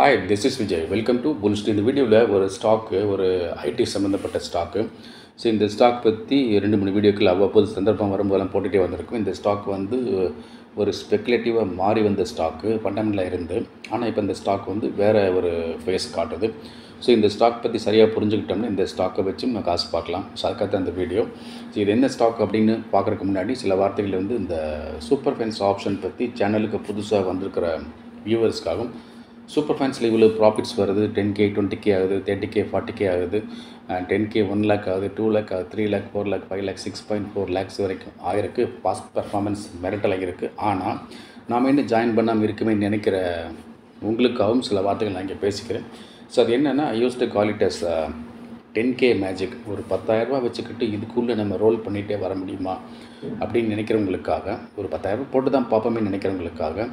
Hi this is Vijay welcome to Bull Street இந்த வீடியோவில் ஒரு ஸ்டாக்கு ஒரு ஐடி சம்மந்தப்பட்ட ஸ்டாக்கு ஸோ இந்த ஸ்டாக் பற்றி ரெண்டு மூணு வீடியோக்கள் அவ்வப்போது சந்தர்ப்பம் வரும்போதெல்லாம் போட்டுகிட்டே வந்திருக்கும். இந்த ஸ்டாக் வந்து ஒரு ஸ்பெக்குலேட்டிவாக மாறி வந்த ஸ்டாக்கு ஃபண்டமெண்டலாக இருந்து. ஆனால் இப்போ இந்த ஸ்டாக் வந்து வேறு ஒரு ஃபேஸ் காட்டுது. ஸோ இந்த ஸ்டாக் பற்றி சரியாக புரிஞ்சுக்கிட்டோம்னா இந்த ஸ்டாக்கை வச்சு நம்ம காசு பார்க்கலாம். ஸோ அதுக்காக அந்த வீடியோ. ஸோ இது என்ன ஸ்டாக் அப்படின்னு பார்க்குறதுக்கு முன்னாடி சில வார்த்தைகள் வந்து இந்த சூப்பர் ஃபென்ஸ் ஆப்ஷன் பற்றி சேனலுக்கு புதுசாக வந்திருக்கிற வியூவர்ஸ்க்காகவும் சூப்பர் ஃபேன்ஸில் இவ்வளோ ப்ராஃபிட்ஸ் வருது டென் கே டுவெண்ட்டி கே ஆகுது தேர்ட்டி கே ஃபார்ட்டி கே ஆகுது. டென் கே ஒன் லேக் ஆகுது டூ லேக் ஆகுது three lakh four lakh five lakh six point four lakhs வரைக்கும் ஆயிருக்கு. பாஸ்ட் பர்ஃபார்மன்ஸ் மெரிட்டல் ஆகியிருக்கு. ஆனால் நாம் என்ன ஜாயின் பண்ணாமல் இருக்குமே நினைக்கிற உங்களுக்காகவும் சில வார்த்தைகள் நான் இங்கே பேசிக்கிறேன். ஸோ அது என்னென்னா use to qualities ten K magic ஒரு பத்தாயிரரூபா வச்சுக்கிட்டு இதுக்குள்ளே நம்ம ரோல் பண்ணிகிட்டே வர முடியுமா? அப்படின்னு நினைக்கிறவங்களுக்காக ஒரு பத்தாயிரரூபா போட்டு தான் பார்ப்போமே நினைக்கிறவங்களுக்காக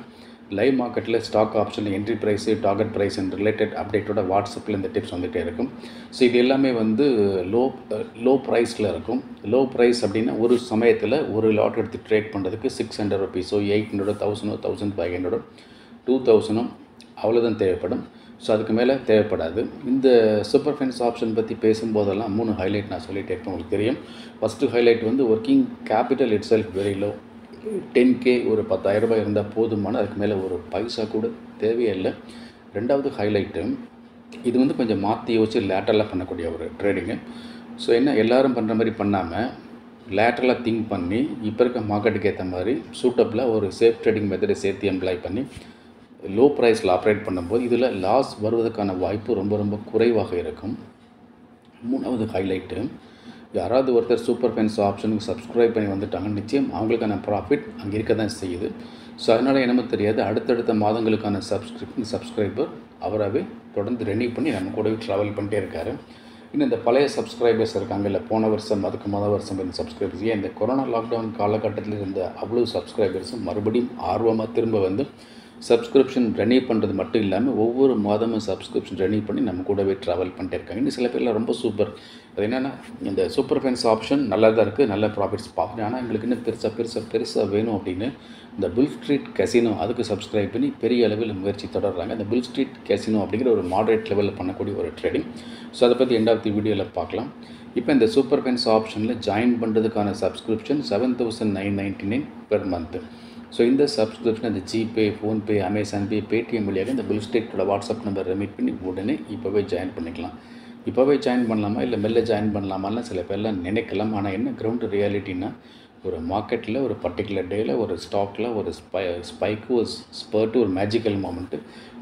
லைவ் மார்க்கெட்டில் stock option entry price target price and related அப்டேட்டோட வாட்ஸ்அப்பில் இந்த டிப்ஸ் வந்துகிட்டே இருக்கும். ஸோ இது எல்லாமே வந்து லோ லோ ப்ரைஸில் இருக்கும். லோ ப்ரைஸ் அப்படின்னா ஒரு சமயத்தில் ஒரு லாட் எடுத்து ட்ரேட் பண்ணுறதுக்கு சிக்ஸ் ஹண்ட்ரட் ருபீஸோ எயிட் ஹண்ட்ரடோ தௌசண்டோ தௌசண்ட் ஃபைவ் ஹண்ட்ரடோ டூ தௌசண்டும் அவ்வளோதான் தேவைப்படும். ஸோ அதுக்கு மேலே தேவைப்படாது. இந்த சூப்பர் ஃபென்ஸ் ஆப்ஷன் பற்றி பேசும்போதெல்லாம் மூணு ஹைலைட் நான் சொல்லிகிட்டே இருப்பேன் உங்களுக்கு தெரியும். ஃபஸ்ட்டு ஹைலைட் வந்து working capital itself very low ten K ஒரு பத்தாயிரம் ரூபாய் இருந்தால் போதுமான அதுக்கு மேலே ஒரு பைசா கூட தேவையே இல்லை ரெண்டாவது ஹைலைட்டு இது வந்து கொஞ்சம் மாற்றி யோசிச்சு லேட்டரலாக பண்ணக்கூடிய ஒரு ட்ரேடிங்கு ஸோ என்ன எல்லோரும் பண்ணுற மாதிரி பண்ணாமல் லேட்டரலாக திங்க் பண்ணி இப்போ இருக்க மார்க்கெட்டுக்கு ஏற்ற மாதிரி சூட்டபிளாக ஒரு சேஃப் ட்ரேடிங் மெத்தடை சேர்த்து எம்ப்ளாய் பண்ணி லோ ப்ரைஸில் ஆப்ரேட் பண்ணும்போது இதில் லாஸ் வருவதற்கான வாய்ப்பு ரொம்ப ரொம்ப குறைவாக இருக்கும். மூணாவது ஹைலைட்டு யாராவது ஒருத்தர் சூப்பர் ஃபைன்ஸ் ஆப்ஷனுக்கு சப்ஸ்கிரைப் பண்ணி வந்துட்டாங்கன்னு நிச்சயம் அவங்களுக்கான ப்ராஃபிட் அங்கே இருக்க தான் செய்யுது. ஸோ அதனால் என்னமோ தெரியாது. அடுத்தடுத்த மாதங்களுக்கான சப்ஸ்கிரிப்ஷன் சப்ஸ்கிரைபர் அவராகவே தொடர்ந்து ரெனியூ பண்ணி நம்ம கூடவே ட்ராவல் பண்ணிட்டே இருக்காரு. இன்னும் இந்த பழைய சப்ஸ்கிரைபர்ஸ் இருக்காங்க இல்லை போன வருஷம் அதுக்கு மொதல் வருஷம் இருந்த சப்ஸ்கிரைபர்ஸ் ஏன் இந்த கொரோனா லாக்டவுன் காலகட்டத்தில் இருந்த அவ்வளோ சப்ஸ்கிரைபர்ஸும் மறுபடியும் ஆர்வமாக திரும்ப வந்து சப்ஸ்கிரிப்ஷன் ரெனியூ பண்ணுறது மட்டும் இல்லாமல் ஒவ்வொரு மாதமும் சப்ஸ்கிரிப்ஷன் ரெனியூ பண்ணி நம்ம கூடவே ட்ராவல் பண்ணிட்டே இருக்காங்க. இன்னும் சில பேர்லாம் ரொம்ப சூப்பர் அது என்னென்னா இந்த சூப்பர் ஃபைன்ஸ் ஆப்ஷன் நல்லா தான் இருக்குது நல்ல ப்ராஃபிட்ஸ் பார்க்குறேன் ஆனால் எங்களுக்கு இன்னும் பெருசாக பெருசாக பெருசாக வேணும் அப்படின்னு இந்த புல் ஸ்ட்ரீட் கசினோ அதுக்கு சப்ஸ்கிரைப் பண்ணி பெரிய அளவில் முயற்சி தொடர்றாங்க. இந்த புல் ஸ்ட்ரீட் கசினோ அப்படிங்கிற ஒரு மாடரேட் லெவலில் பண்ணக்கூடிய ஒரு ட்ரேடிங் ஸோ அதை பற்றி எண்ட் ஆஃப் தி வீடியோவில் பார்க்கலாம். இப்போ இந்த சூப்பர் ஃபேன்ஸ் ஆப்ஷனில் ஜாயின் பண்ணுறதுக்கான subscription seven thousand nine ninety nine per month so இந்த சப்ஸ்கிரிப்ஷன் அந்த GPay PhonePe Amazon Pay Paytm வழியாக இந்த பில் ஸ்டேட்டோட வாட்ஸ்அப் நம்பர் ரெமிட் பண்ணி உடனே இப்போவே ஜாயின் பண்ணிக்கலாம். இப்போவே ஜாயின் பண்ணலாமா? இல்லை மெல்ல ஜாயின் பண்ணலாமாலாம் சில பேர்லாம் நினைக்கலாம். ஆனால் என்ன கிரவுண்டு ரியாலிட்டின்னா ஒரு மார்க்கெட்டில் ஒரு பர்டிகுலர் டேயில் ஒரு ஸ்டாக்கில் ஒரு ஸ்பை ஸ்பைக்கு ஒரு ஸ்பர்ட்டு ஒரு மேஜிக்கல் மூமெண்ட்டு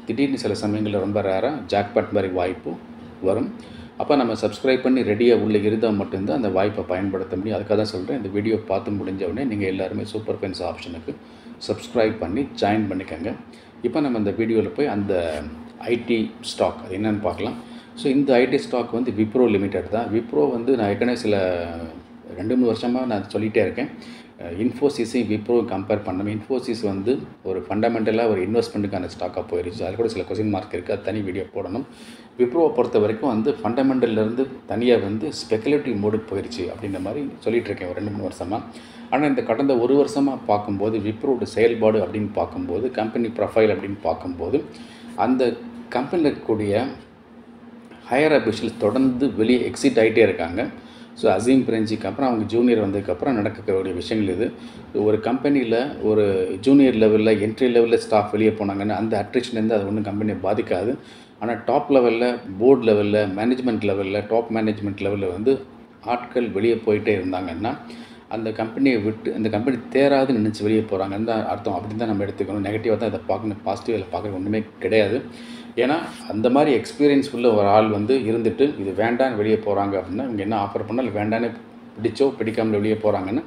திடீர்னு சில சமயங்களில் ரொம்ப ரேராக ஜாக்பாட் மாதிரி வாய்ப்பு வரும். அப்போ நம்ம சப்ஸ்கிரைப் பண்ணி ரெடியாக உள்ளே இருந்தால் மட்டும்தான் அந்த வாய்ப்பை பயன்படுத்த முடியும். அதுக்காக தான் சொல்கிறேன் இந்த வீடியோ பார்த்து முடிஞ்ச உடனே நீங்கள் எல்லாருமே சூப்பர் ஃபென்ஸ் ஆப்ஷனுக்கு சப்ஸ்கிரைப் பண்ணி ஜாயின் பண்ணிக்கோங்க. இப்போ நம்ம இந்த வீடியோவில் போய் அந்த ஐடி ஸ்டாக் அது என்னென்னு பார்க்கலாம். ஸோ இந்த ஐடி ஸ்டாக் வந்து விப்ரோ லிமிடெட் தான். விப்ரோ வந்து நான் ஏற்கனவே சில ரெண்டு மூணு வருஷமாக நான் சொல்லிகிட்டே இருக்கேன். இன்ஃபோசிஸையும் விப்ரோ கம்பேர் பண்ணணும். இன்ஃபோசிஸ் வந்து ஒரு ஃபண்டமெண்டலாக ஒரு இன்வெஸ்ட்மெண்ட்டுக்கான ஸ்டாக்காக போயிடுச்சு அது கூட சில கொஸ்டின் மார்க் இருக்குது அது தனி வீடியோ போடணும். விப்ரோவை பொறுத்த வரைக்கும் வந்து ஃபண்டமெண்டல்லேருந்து தனியாக வந்து ஸ்பெகுலேட்டிவ் மோடு போயிடுச்சு அப்படின்ற மாதிரி சொல்லிகிட்டு இருக்கேன் ஒரு ரெண்டு மூணு வருஷமாக ஆனால் இந்த கடந்த ஒரு வருஷமாக பார்க்கும்போது விப்ரோட செயல்பாடு அப்படின்னு பார்க்கும்போது கம்பெனி ப்ரொஃபைல் அப்படின்னு பார்க்கும்போது அந்த கம்பெனியில் இருக்கக்கூடிய ஹையர் அபிஷியல்ஸ் தொடர்ந்து வெளியே எக்ஸிட் ஆகிட்டே இருக்காங்க. ஸோ அசீம் பிரெஞ்சிக்கு அப்புறம் அவங்க ஜூனியர் வந்ததுக்கப்புறம் நடக்கக்கூடிய விஷயங்கள் இது. ஒரு கம்பெனியில் ஒரு ஜூனியர் லெவலில் என்ட்ரி லெவலில் ஸ்டாஃப் வெளியே போனாங்கன்னா அந்த அட்ரிஷன்லேருந்து அது ஒன்றும் கம்பெனியை பாதிக்காது. ஆனால் டாப் லெவலில் போர்டு லெவலில் மேனேஜ்மெண்ட் லெவலில் டாப் மேனேஜ்மெண்ட் லெவலில் வந்து ஆட்கள் வெளியே போயிட்டே இருந்தாங்கன்னா அந்த கம்பெனியை விட்டு அந்த கம்பெனி தேராது நினச்சி வெளியே போகிறாங்கன்னு தான் அர்த்தம்? அப்படி தான் நம்ம எடுத்துக்கணும். நெகட்டிவாக தான் இதை பார்க்கணும். பாசிட்டிவ் இதில் பார்க்குறது ஒன்றுமே கிடையாது. ஏன்னா அந்த மாதிரி எக்ஸ்பீரியன்ஸ் உள்ள ஒரு ஆள் வந்து இருந்துட்டு இது வேண்டான்னு வெளியே போகிறாங்க அப்படின்னா இவங்க என்ன ஆஃபர் பண்ணால் வேண்டான்னு பிடிச்சோ பிடிக்காமல் வெளியே போகிறாங்கன்னா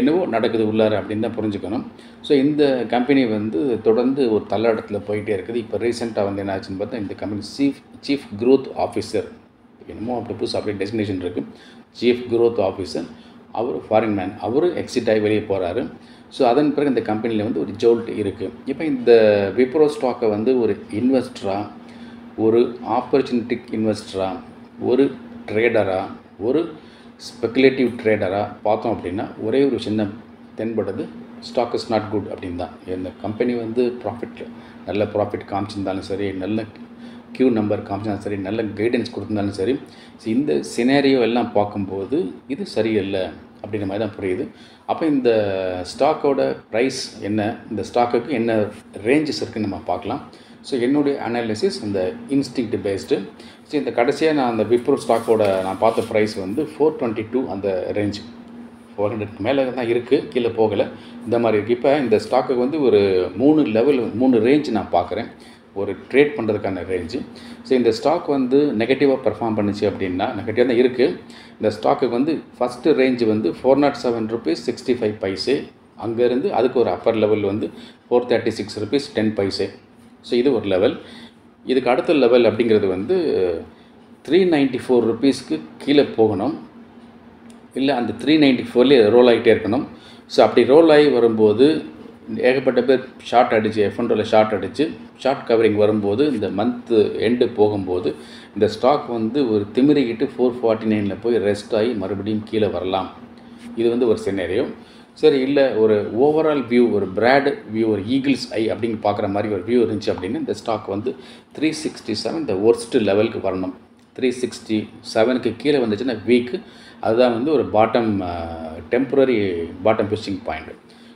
என்னவோ நடக்குது உள்ளார அப்படின்னு தான் புரிஞ்சுக்கணும். ஸோ இந்த கம்பெனி வந்து தொடர்ந்து ஒரு தள்ளாடத்தில் போயிட்டே இருக்குது. இப்போ ரீசெண்டாக வந்து என்ன ஆச்சுன்னு பார்த்தா இந்த company chief chief growth officer என்னமோ அப்படி புதுசு அப்படியே டெஸ்டினேஷன் இருக்குது சீஃப் க்ரோத் ஆஃபீஸர் அவர் ஃபாரின் மேன் அவரும் எக்ஸிட் ஆகி வெளியே போகிறாரு ஸோ அதன் பிறகு இந்த கம்பெனியில் வந்து ஒரு ஜோல்ட் இருக்குது இப்போ இந்த விப்ரோ ஸ்டாக்கை வந்து ஒரு இன்வெஸ்டராக ஒரு ஆப்பர்ச்சுனிட்டிக் இன்வெஸ்டராக ஒரு ட்ரேடராக ஒரு ஸ்பெக்குலேட்டிவ் ட்ரேடராக பார்த்தோம் அப்படின்னா ஒரே ஒரு சின்ன தென்படுது. ஸ்டாக் இஸ் நாட் குட் அப்படின்னு தான். இந்த கம்பெனி வந்து ப்ராஃபிட் நல்ல ப்ராஃபிட் காமிச்சிருந்தாலும் சரி நல்ல கியூ நம்பர் காமிச்சாலும் சரி நல்ல கைடன்ஸ் கொடுத்துருந்தாலும் சரி ஸோ இந்த சினேரியோ எல்லாம் பார்க்கும்போது இது சரியில்லை அப்படிங்கிற மாதிரி தான் புரியுது. அப்போ இந்த ஸ்டாக்கோட ப்ரைஸ் என்ன? இந்த ஸ்டாக்குக்கு என்ன ரேஞ்சஸ் இருக்குதுன்னு நம்ம பார்க்கலாம். ஸோ என்னுடைய அனாலிசிஸ் இந்த இன்ஸ்டிங்க்ட் பேஸ்டு ஸோ இந்த கடைசியாக நான் அந்த விப்ரோ ஸ்டாக்கோட நான் பார்த்த ப்ரைஸ் வந்து ஃபோர் டுவெண்ட்டி டூ அந்த ரேஞ்ச் ஃபோர் ஹண்ட்ரட் மேலே தான் இருக்குது கீழே போகலை. இந்த மாதிரி இருக்குது இப்போ இந்த ஸ்டாக்குக்கு வந்து ஒரு மூணு லெவல் மூணு ரேஞ்ச் நான் பார்க்குறேன். ஒரு ட்ரேட் பண்ணுறதுக்கான ரேஞ்சு ஸோ இந்த ஸ்டாக் வந்து நெகட்டிவாக பர்ஃபார்ம் பண்ணுச்சு அப்படின்னா நெகட்டிவாக தான் இருக்குது இந்த ஸ்டாக்குக்கு வந்து ஃபஸ்ட்டு ரேஞ்சு வந்து four nought seven rupees sixty five paise அங்கேருந்து அதுக்கு ஒரு அப்பர் லெவல் வந்து four thirty six rupees ten paise so இது ஒரு லெவல் இதுக்கு அடுத்த லெவல் அப்படிங்கிறது வந்து த்ரீ நைன்ட்டி ஃபோர் ருபீஸ்க்கு கீழே போகணும். இல்லை அந்த த்ரீ நைன்ட்டி ஃபோர்லேயே ரோல் ஆகிட்டே இருக்கணும். ஸோ அப்படி ரோல் ஆகி வரும்போது ஏகப்பட்ட பேர் ஷார்ட் அடித்து எஃப்என்டோவில் ஷார்ட் அடித்து ஷார்ட் கவரிங் வரும்போது இந்த மந்த்து எண்டு போகும்போது இந்த ஸ்டாக் வந்து ஒரு திமிரிக்கிட்டு ஃபோர் ஃபார்ட்டி நைனில் போய் ரெஸ்ட் ஆகி மறுபடியும் கீழே வரலாம். இது வந்து ஒரு சினேரியோ சரி இல்லை ஒரு ஓவரால் வியூ ஒரு பிராட் வியூ ஒரு ஈகிள்ஸ் ஐ அப்படின்னு பார்க்குற மாதிரி ஒரு வியூ இருந்துச்சு அப்படின்னு இந்த ஸ்டாக் வந்து த்ரீ சிக்ஸ்டி செவன் இந்த ஒர்ஸ்ட் லெவலுக்கு வரணும். த்ரீ சிக்ஸ்டி செவனுக்கு கீழே வந்துச்சுன்னா வீக்கு அதுதான் வந்து ஒரு bottom temporary bottom fishing point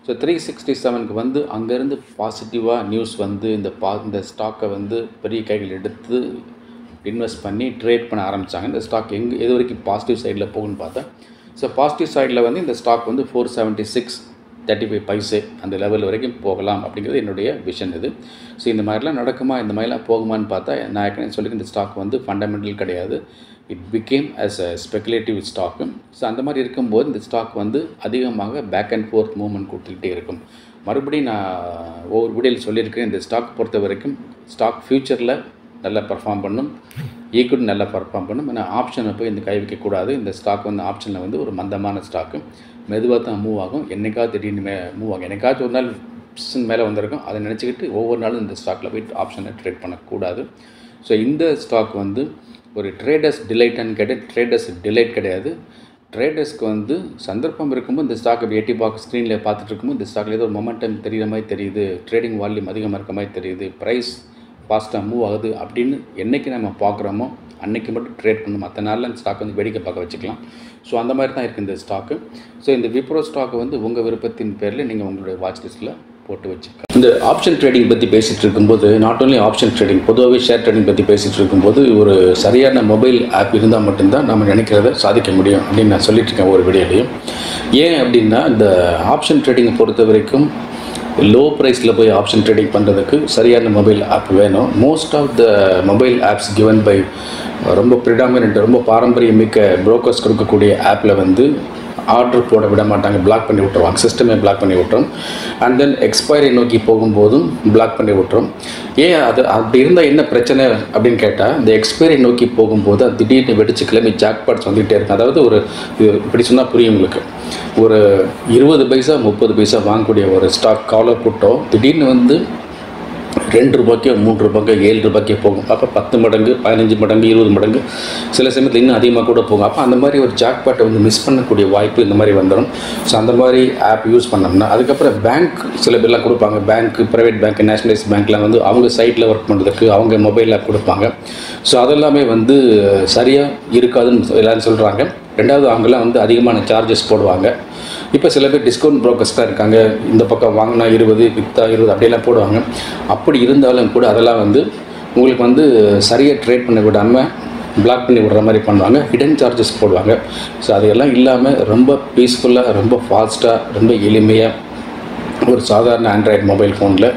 so three sixty செவனுக்கு வந்து அங்கேருந்து பாசிட்டிவாக நியூஸ் வந்து இந்த பா இந்த ஸ்டாக்கை வந்து பெரிய கைகள் எடுத்து இன்வெஸ்ட் பண்ணி ட்ரேட் பண்ண ஆரம்பித்தாங்க இந்த ஸ்டாக் எங்கே எது வரைக்கும் பாசிட்டிவ் சைடில் போகுன்னு பார்த்தா ஸோ பாசிட்டிவ் சைடில் வந்து இந்த ஸ்டாக் வந்து four seventy six thirty five paise அந்த லெவல் வரைக்கும் போகலாம் அப்படிங்கிறது என்னுடைய விஷன் இது. ஸோ இந்த மாதிரிலாம் நடக்குமா இந்த மாதிரிலாம் போகுமான்னு பார்த்தா நான் ஏற்கனவே சொல்லி இந்த ஸ்டாக் வந்து ஃபண்டமெண்டல் கிடையாது. It became as a speculative stock so அந்த மாதிரி இருக்கும்போது இந்த ஸ்டாக் வந்து அதிகமாக பேக் அண்ட் ஃபோர்த் மூவ்மெண்ட் கொடுத்துக்கிட்டே இருக்கும். மறுபடியும் நான் ஒவ்வொரு வீடியோவில் சொல்லியிருக்கேன் இந்த ஸ்டாக் பொறுத்த வரைக்கும் ஸ்டாக் ஃப்யூச்சரில் நல்லா பர்ஃபார்ம் பண்ணும். ஈக்குவிட்டி நல்லா பர்ஃபார்ம் பண்ணும் ஆனால் ஆப்ஷனை போய் இந்த கை வைக்கக்கூடாது. இந்த ஸ்டாக் வந்து ஆப்ஷனில் வந்து ஒரு மந்தமான ஸ்டாக்கு மெதுவாக தான் மூவ் ஆகும். என்னைக்காவது திடீர்னு மே மூவ் ஆகும். என்னைக்காச்சும் ஒரு நாள் பிஸ்ன்னு மேலே வந்திருக்கும். அதை நினச்சிக்கிட்டு ஒவ்வொரு நாளும் இந்த ஸ்டாக்கில் போய் ஆப்ஷனை ட்ரேட் பண்ணக்கூடாது. ஸோ இந்த ஸ்டாக் வந்து ஒரு ட்ரேடர்ஸ் டிலைட்டான்னு கேட்டால் ட்ரேடர்ஸ் டிலைட் கிடையாது. ட்ரேடர்ஸ்க்கு வந்து சந்தர்ப்பம் இருக்கும்போது இந்த ஸ்டாக் அப்படி எட்டி பார்க்க ஸ்க்ரீனில் பார்த்துட்டு இருக்கும்போது இந்த ஸ்டாக்கில் ஏதோ ஒரு மொமெண்டம் தெரிகிற மாதிரி தெரியுது. ட்ரேடிங் வால்யூம் அதிகமாக இருக்க மாதிரி தெரியுது. ப்ரைஸ் ஃபாஸ்ட்டாக மூவ் ஆகுது அப்படின்னு என்றைக்கு நம்ம பார்க்குறோமோ அன்றைக்கி மட்டும் ட்ரேட் பண்ணணும் மற்ற நாளில் அந்த ஸ்டாக் வந்து வேடிக்கை பார்க்க வச்சுக்கலாம். ஸோ அந்த மாதிரி தான் இருக்குது இந்த ஸ்டாக்கு ஸோ இந்த விப்ரோ ஸ்டாக் வந்து உங்கள் விருப்பத்தின் பேரில் நீங்கள் உங்களுடைய வாட்ச் லிஸ்ட்டில் போட்டு வச்சுக்கலாம். இந்த ஆப்ஷன் ட்ரேடிங் பற்றி பேசிகிட்டு இருக்கும்போது நாட் ஓன்லி ஆப்ஷன் ட்ரேடிங் பொதுவாகவே ஷேர் ட்ரேடிங் பற்றி பேசிகிட்டு இருக்கும்போது ஒரு சரியான மொபைல் ஆப் இருந்தால் மட்டும்தான் நம்ம நினைக்கிறத சாதிக்க முடியும் அப்படின்னு நான் சொல்லிட்டு இருக்கேன் ஒரு வீடியோலையும். ஏன் அப்படின்னா இந்த ஆப்ஷன் ட்ரேடிங்கை பொறுத்த வரைக்கும் லோ ப்ரைஸில் போய் ஆப்ஷன் ட்ரேடிங் பண்ணுறதுக்கு சரியான மொபைல் ஆப் வேணும். Most of the mobile apps given by ரொம்ப ப்ரிடாமினன்ட் ரொம்ப பாரம்பரியமிக்க புரோக்கர்ஸ் கொடுக்கக்கூடிய ஆப்பில் வந்து ஆர்டர் போட விட மாட்டாங்க. பிளாக் பண்ணி விட்டுருவாங்க சிஸ்டமே பிளாக் பண்ணி விட்டுரும். அண்ட் தென் எக்ஸ்பைரி நோக்கி போகும்போதும் பிளாக் பண்ணி விட்டுரும். ஏன் அது அப்படி இருந்தால் என்ன பிரச்சனை அப்படின்னு கேட்டால் இந்த எக்ஸ்பைரி நோக்கி போகும்போது அது திடீர்னு வெடிச்சு கிளம்பி ஜாக்பாட்ஸ் வந்துகிட்டே இருக்கும். அதாவது ஒரு இப்படி சொன்னால் புரியும் உங்களுக்கு. ஒரு இருபது பைசா முப்பது பைசா வாங்கக்கூடிய ஒரு ஸ்டாக் காலர் புட்டோ திடீர்னு வந்து ரெண்டு ரூபாய்க்கோ மூன்று ரூபாய்க்கோ ஏழு ரூபாய்க்கோ போகும். அப்போ பத்து மடங்கு பதினஞ்சு மடங்கு இருபது மடங்கு சில சமயத்தில் இன்னும் அதிகமாக கூட போகும். அப்போ அந்த மாதிரி ஒரு ஜாக்பாட்டை வந்து மிஸ் பண்ணக்கூடிய வாய்ப்பு இந்த மாதிரி வந்துடும் ஸோ அந்த மாதிரி ஆப் யூஸ் பண்ணோம்னா அதுக்கப்புறம் பேங்க் சில பேர்லாம் கொடுப்பாங்க. பேங்க் ப்ரைவேட் பேங்க் நேஷனலைஸ் பேங்க்லாம் வந்து அவங்க சைட்டில் ஒர்க் பண்ணுறதுக்கு அவங்க மொபைல் ஆப் கொடுப்பாங்க. ஸோ அதெல்லாமே வந்து சரியாக இருக்காதுன்னு எல்லாரும் சொல்கிறாங்க ரெண்டாவது அவங்கெல்லாம் வந்து அதிகமான சார்ஜஸ் போடுவாங்க. இப்போ சில பேர் டிஸ்கவுண்ட் ப்ரோக்கர்ஸ் தான் இருக்காங்க. இந்த பக்கம் வாங்கினா இருபது வித்தா இருபது அப்படியெல்லாம் போடுவாங்க. அப்படி இருந்தாலும் கூட அதெல்லாம் வந்து உங்களுக்கு வந்து சரியாக ட்ரேட் பண்ண விடாமல் பிளாக் பண்ணி விடுற மாதிரி பண்ணுவாங்க. ஹிடன் சார்ஜஸ் போடுவாங்க. ஸோ அதையெல்லாம் இல்லாமல் ரொம்ப பீஸ்ஃபுல்லாக ரொம்ப ஃபாஸ்ட்டாக ரொம்ப எளிமையாக ஒரு சாதாரண ஆண்ட்ராய்டு மொபைல் ஃபோனில்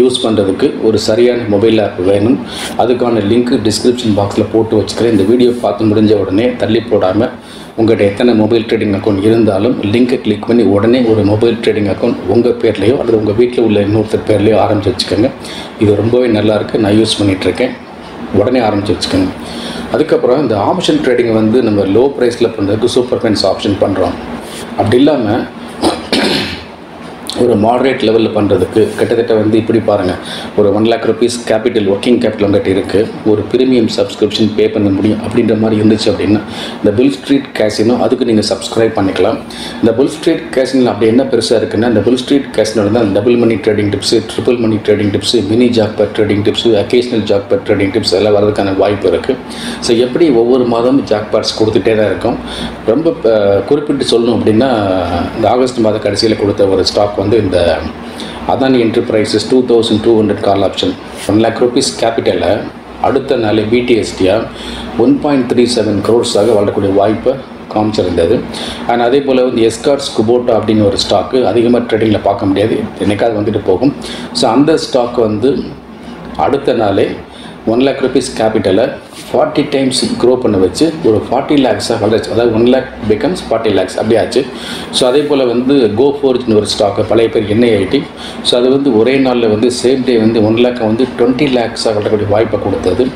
யூஸ் பண்ணுறதுக்கு ஒரு சரியான மொபைல் ஆப் வேணும். அதுக்கான லிங்க் டிஸ்கிரிப்ஷன் பாக்ஸில் போட்டு வச்சுக்கிறேன். இந்த வீடியோ பார்த்து முடிஞ்ச உடனே தள்ளி போடாமல் உங்கள்கிட்ட எத்தனை மொபைல் ட்ரேடிங் அக்கௌண்ட் இருந்தாலும் லிங்கை கிளிக் பண்ணி உடனே ஒரு மொபைல் ட்ரேடிங் அக்கௌண்ட் உங்கள் பேர்லேயோ அல்லது உங்கள் வீட்டில் உள்ள இன்னொருத்தர் பேர்லேயோ ஆரம்பித்து வச்சுக்கோங்க. இது ரொம்பவே நல்லாயிருக்கு நான் யூஸ் பண்ணிகிட்ருக்கேன் உடனே ஆரம்பித்து வச்சுக்கோங்க. அதுக்கப்புறம் இந்த ஆப்ஷன் ட்ரேடிங் வந்து நம்ம லோ ப்ரைஸில் பண்ணுறதுக்கு சூப்பர் ஃபைன்ஸ் ஆப்ஷன் பண்ணுறோம் அப்படி இல்லாமல் ஒரு மாடரேட் லெவலில் பண்ணுறதுக்கு கிட்டத்தட்ட வந்து இப்படி பாருங்கள் ஒரு one lakh rupees capital working capital உங்கள்கிட்ட இருக்குது ஒரு ப்ரீமியம் சப்ஸ்கிரிப்ஷன் பே பண்ண முடியும் அப்படின்ற மாதிரி இருந்துச்சு அப்படின்னா இந்த புல் ஸ்ட்ரீட் கேசினோ அதுக்கு நீங்கள் சப்ஸ்கிரைப் பண்ணிக்கலாம். இந்த புல் ஸ்ட்ரீட் கேசினோ அப்படி என்ன பெருசாக இருக்குன்னா இந்த புல் ஸ்ட்ரீட் கேசினோட தான் double money trading tips triple money trading tips mini jackpot trading tips occasional jackpot trading tips எல்லாம் வரதுக்கான வாய்ப்பு இருக்குது ஸோ எப்படி ஒவ்வொரு மாதமும் ஜாக் பார்ட்ஸ் கொடுத்துட்டே தான் இருக்கும்? ரொம்ப குறிப்பிட்டு சொல்லணும் அப்படின்னா இந்த ஆகஸ்ட் மாத கடைசியில் கொடுத்த ஒரு ஸ்டாக் வந்து வந்து இந்த Adani enterprises two thousand two hundred call option one lakh rupees கேபிட்டலை அடுத்த நாள் பிடிஎஸ்டியாக ஒன் பாயிண்ட் த்ரீ செவன் க்ரோர்ஸாக வளரக்கூடிய வாய்ப்பை காமிச்சிருந்தது. அண்ட் அதே போல் வந்து எஸ்கார்ட்ஸ் குபோட்டா அப்படின்னு ஒரு ஸ்டாக்கு அதிகமாக ட்ரேடிங்கில் பார்க்க முடியாது. என்னைக்காவது வந்துட்டு போகும். ஸோ அந்த ஸ்டாக் வந்து அடுத்த நாளே ஒன் லேக் ருபீஸ் கேபிட்டலை ஃபார்ட்டி டைம்ஸ் க்ரோ பண்ண வச்சு ஒரு ஃபார்ட்டி லேக்ஸாக வளர்ச்சி. அதாவது one lakh becomes forty lakhs அப்படி ஆச்சு. ஸோ அதே போல் வந்து கோ ஃபோர்ஜ்னு ஒரு ஸ்டாக்கு பழைய பேர் என்ஐஐடி ஸோ அது வந்து ஒரே நாளில் வந்து சேம் டே வந்து ஒன் லேக்கை வந்து டுவெண்ட்டி லேக்ஸாக வளரக்கூடிய வாய்ப்பை கொடுத்தது.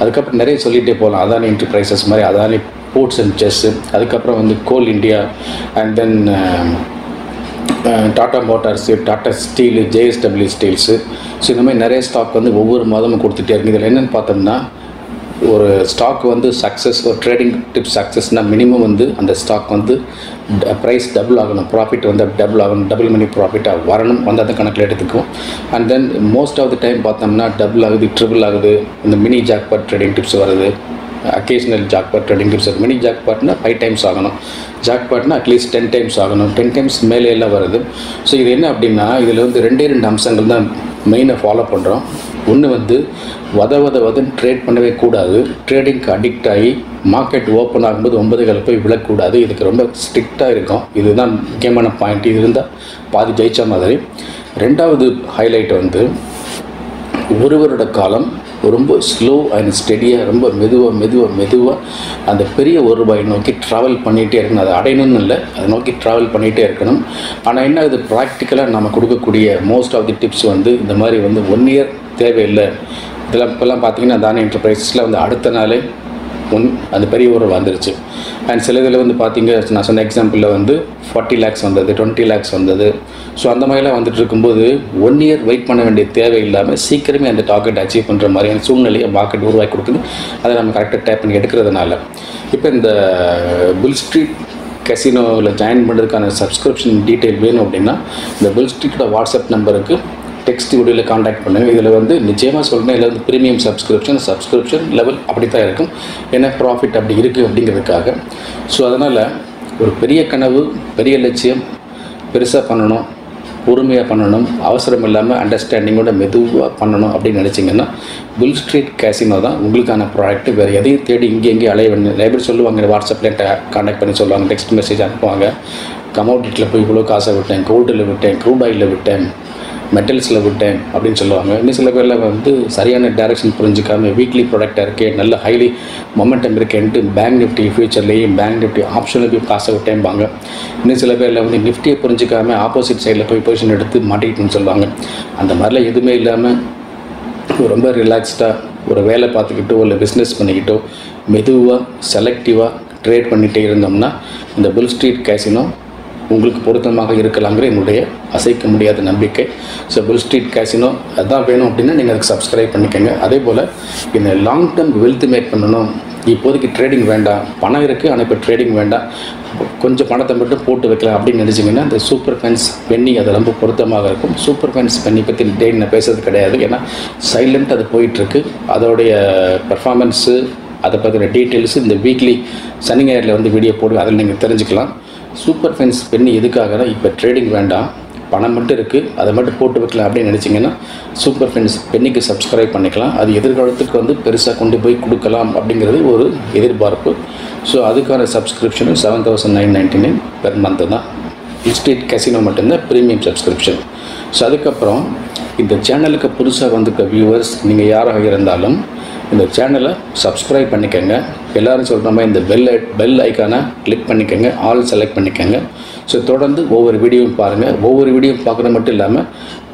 அதுக்கப்புறம் நிறைய சொல்லிகிட்டே போகலாம் அதானி என்டர்பிரைசஸ் மாதிரி அதானி போர்ட்ஸ் அண்ட் செஸ்ஸு அதுக்கப்புறம் வந்து coal India and then Tata motors Tata steel JSW steels so இந்த மாதிரி நிறைய ஸ்டாக் வந்து ஒவ்வொரு மாதமும் கொடுத்துட்டே இருக்குது இதில் என்னென்னு பார்த்தோம்னா ஒரு ஸ்டாக் வந்து சக்ஸஸ் ஒரு ட்ரேடிங் டிப் சக்ஸஸ்னால் மினிமம் வந்து அந்த ஸ்டாக் வந்து ப்ரைஸ் டபுள் ஆகணும். ப்ராஃபிட் வந்து டபுள் ஆகணும். டபுள் மணி ப்ராஃபிட்டாக வரணும். வந்து அந்த கணக்கில் எடுத்துக்கும் and then most of the time பார்த்தோம்னா டபுள் ஆகுது ட்ரிபிள் ஆகுது. இந்த மினி ஜாக்பாட் ட்ரேடிங் டிப்ஸ் வருது. Occasional jackpot trading tips mini ஜாக்பாட்னா five times ஆகணும். ஜாக்பாட்னா அட்லீஸ்ட் டென் டைம்ஸ் ஆகணும். டென் டைம்ஸ் மேலே எல்லாம் வருது. ஸோ இது என்ன அப்படின்னா இதில் வந்து ரெண்டே ரெண்டு அம்சங்கள் தான் மெயினாக ஃபாலோ பண்ணுறோம் ஒன்று வந்து வத வத வதன்னு ட்ரேட் பண்ணவே கூடாது. ட்ரேடிங்க்கு அடிக்ட் ஆகி மார்க்கெட் ஓப்பன் ஆகும்போது ஒன்பது கால போய் விழக்கூடாது. இதுக்கு ரொம்ப ஸ்ட்ரிக்டாக இருக்கும். இதுதான் முக்கியமான பாயிண்ட் இது இருந்தால் பாதி ஜெயித்த மாதிரி. ரெண்டாவது ஹைலைட் வந்து ஒரு வருட காலம் ரொம்ப ஸ்லோ அண்ட் ஸ்டெடியாக ரொம்ப மெதுவாக மெதுவாக மெதுவாக அந்த பெரிய ஒரு ரூபாயை நோக்கி ட்ராவல் பண்ணிகிட்டே இருக்கணும். அதை அடையணும்னு இல்லை. அதை நோக்கி ட்ராவல் பண்ணிகிட்டே இருக்கணும். ஆனால் என்ன இது ப்ராக்டிக்கலாக நம்ம கொடுக்கக்கூடிய மோஸ்ட் ஆஃப் தி டிப்ஸ் வந்து இந்த மாதிரி வந்து ஒன் இயர் தேவையில்லை. இதெல்லாம் இப்போல்லாம் பார்த்தீங்கன்னா தானே என்டர்பிரைஸில் வந்து அடுத்த நாளே முன் அந்த பெரிய ஒரு வந்துருச்சு. அண்ட் சில இதில் வந்து பார்த்தீங்க நான் சொன்ன எக்ஸாம்பிளில் வந்து ஃபார்ட்டி லேக்ஸ் வந்தது டுவெண்ட்டி லேக்ஸ் வந்தது. ஸோ அந்த மாதிரிலாம் வந்துட்டு இருக்கும்போது ஒன் இயர் வெயிட் பண்ண வேண்டிய தேவை இல்லாமல் சீக்கிரமே அந்த டார்கெட் அச்சீவ் பண்ணுற மாதிரியான சூழ்நிலையை மார்க்கெட் உருவாக்கி கொடுக்குது. அதை நம்ம கரெக்டாக டேப் பண்ணி எடுக்கிறதுனால. இப்போ இந்த புல் ஸ்ட்ரீட் கசினோவில் ஜாயின் பண்ணுறதுக்கான சப்ஸ்கிரிப்ஷன் டீட்டெயில் வேணும் அப்படின்னா இந்த புல் ஸ்ட்ரீட்டோட வாட்ஸ்அப் நம்பருக்கு டெக்ஸ்ட் வீடியோவில் காண்டாக்ட் பண்ணுங்கள் இதில் வந்து நிச்சயமாக சொல்கிறேன் இதில் வந்து ப்ரீமியம் சப்ஸ்கிரிப்ஷன் சப்ஸ்கிரிப்ஷன் லெவல் அப்படி தான் இருக்கும். ஏன்னா ப்ராஃபிட் அப்படி இருக்குது அப்படிங்கிறதுக்காக. ஸோ அதனால் ஒரு பெரிய கனவு பெரிய லட்சியம் பெருசாக பண்ணணும் பொறுமையாக பண்ணணும் அவசரம் இல்லாமல் அண்டர்ஸ்டாண்டிங்கோட மெதுவாக பண்ணணும் அப்படின்னு நினச்சிங்கன்னா புல் ஸ்ட்ரீட் கேசினோ தான் உங்களுக்கான ப்ராடக்ட் வேறு எதையும் தேடி இங்கே எங்கேயும் அலைய வேண்டிய நிறைய பேர் சொல்லுவாங்க வாட்ஸ்அப்பில் காண்டாக்ட் பண்ணி சொல்லுவாங்க டெக்ஸ்ட் மெசேஜ் அனுப்புவாங்க. கமோடிட்டியில் போய் இவ்வளோ காசை விட்டேன் கோல்டில் விட்டேன் க்ரூட் ஆயிலில் விட்டேன். மெட்டல்ஸில் விட்டேன் அப்படின்னு சொல்லுவாங்க. இன்னும் சில பேரில் வந்து சரியான டேரெக்ஷன் புரிஞ்சுக்காமல் வீக்லி ப்ராடக்டாக இருக்கே நல்ல ஹைலி மொமெண்டம் இருக்கேன்ட்டு பேங்க் நிஃப்டி ஃபியூச்சர்லேயும் பேங்க் நிஃப்டி ஆப்ஷன்லேயும் காசை விட்டேன்பாங்க. இன்னும் சில பேரில் வந்து நிஃப்டியை புரிஞ்சிக்காமல் ஆப்போசிட் சைடில் போய் பொசிஷன் எடுத்து மாட்டிக்கிட்டுன்னு சொல்லுவாங்க. அந்த மாதிரிலாம் எதுவுமே இல்லாமல் ரொம்ப ரிலாக்ஸ்டாக ஒரு வேலை பார்த்துக்கிட்டோ இல்லை பிஸ்னஸ் பண்ணிக்கிட்டோ மெதுவாக செலக்டிவாக ட்ரேட் பண்ணிகிட்டே இருந்தோம்னா இந்த புல் ஸ்ட்ரீட் கேசினோ உங்களுக்கு பொருத்தமாக இருக்கலாங்கிற என்னுடைய அசைக்க முடியாத நம்பிக்கை. ஸோ புல் ஸ்ட்ரீட் கேசினோ அதான் வேணும் அப்படின்னா நீங்கள் அதுக்கு சப்ஸ்கிரைப் பண்ணிக்கோங்க. அதே போல் இந்த லாங் டேர்ம் வெல்த் மேக் பண்ணணும். இப்போதைக்கு ட்ரேடிங் வேண்டாம். பணம் இருக்குது ஆனால் இப்போ ட்ரேடிங் வேண்டாம். கொஞ்சம் பணத்தை மட்டும் போட்டு வைக்கலாம் அப்படின்னு நினச்சிங்கன்னா இந்த சூப்பர் ஃபேன்ஸ் பென்னி அது ரொம்ப பொருத்தமாக இருக்கும். சூப்பர் ஃபேன்ஸ் பென்னி பற்றி டே நான் பேசுறது கிடையாது. ஏன்னா சைலண்ட் அது போயிட்டுருக்கு. அதோடைய பர்ஃபார்மன்ஸு அதை பற்றின டீட்டெயில்ஸ் இந்த வீக்லி சனி ஞாயிறில் வந்து வீடியோ போடுவேன் அதில் நீங்கள் தெரிஞ்சுக்கலாம். சூப்பர் ஃபென்ஸ் பெண் எதுக்காகனா இப்போ ட்ரேடிங் வேண்டாம் பணம் மட்டும் இருக்குது அதை மட்டும் போட்டு வைக்கலாம் அப்படின்னு நினச்சிங்கன்னா சூப்பர் ஃப்ரெண்ட்ஸ் பென்னிக்கு சப்ஸ்கிரைப் பண்ணிக்கலாம். அது எதிர்காலத்துக்கு வந்து பெருசாக கொண்டு போய் கொடுக்கலாம் அப்படிங்கிறது ஒரு எதிர்பார்ப்பு. ஸோ அதுக்கான சப்ஸ்கிரிப்ஷனும் seven thousand nine ninety nine per month தான். இன்ஸ்டேட் கசினோ மட்டும்தான் ப்ரீமியம் சப்ஸ்கிரிப்ஷன் ஸோ அதுக்கப்புறம் இந்த சேனலுக்கு புதுசாக வந்திருக்க வியூவர்ஸ் நீங்கள் யாராக இருந்தாலும் இந்த சேனலை சப்ஸ்கிரைப் பண்ணிக்கோங்க. எல்லோரும் சொல்கிற மாதிரி இந்த பெல் பெல் ஐக்கானை கிளிக் பண்ணிக்கோங்க. ஆல் செலக்ட் பண்ணிக்கோங்க. ஸோ தொடர்ந்து ஒவ்வொரு வீடியோவும் பாருங்கள் ஒவ்வொரு வீடியோ பார்க்குறது மட்டும் இல்லாமல்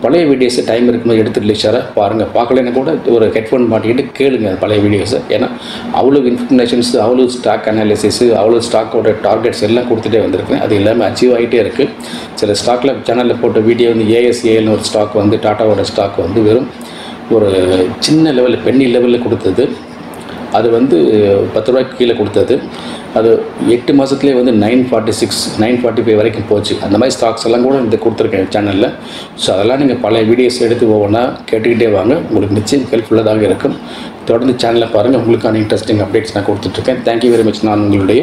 பழைய வீடியோஸை டைம் இருக்கும்போது எடுத்து ரிலீஸாக பாருங்கள் பார்க்கலன்னா கூட ஒரு ஹெட்ஃபோன் மாட்டிக்கிட்டு கேளுங்க அந்த பழைய வீடியோஸை ஏன்னா அவ்வளோ இன்ஃபர்மேஷன்ஸ் அவ்வளோ ஸ்டாக் அனாலிசிஸு அவ்வளோ ஸ்டாக்கோட டார்கெட்ஸ் எல்லாம் கொடுத்துட்டே வந்திருக்கேன். அது எல்லாமே அச்சீவ் ஆகிட்டே இருக்குது சில ஸ்டாக்கில் சேனலில் போட்ட வீடியோ வந்து ஏஎஸ்ஏஎல்னு ஒரு ஸ்டாக் வந்து டாட்டாவோட ஸ்டாக் வந்து வெறும் ஒரு சின்ன லெவலில் பெண்ணி லெவலில் கொடுத்தது. அது வந்து பத்து ரூபாய்க்கு கீழே கொடுத்தது. அது எட்டு மாதத்துலேயே வந்து nine forty six nine forty five வரைக்கும் போச்சு. அந்த மாதிரி ஸ்டாக்ஸ் எல்லாம் கூட இந்த கொடுத்துருக்கேன் சேனலில் ஸோ அதெல்லாம் நீங்கள் பழைய வீடியோஸ் எடுத்து ஒவ்வொன்றா கேட்டுக்கிட்டே வாங்க. உங்களுக்கு நிச்சயம் ஹெல்ப்ஃபுல்லாக இருக்கும். தொடர்ந்து சேனலை பாருங்கள் உங்களுக்கான இன்ட்ரெஸ்டிங் அப்டேட்ஸ் நான் கொடுத்துட்ருக்கேன் தேங்க்யூ வெரி மச் நான் உங்களுடைய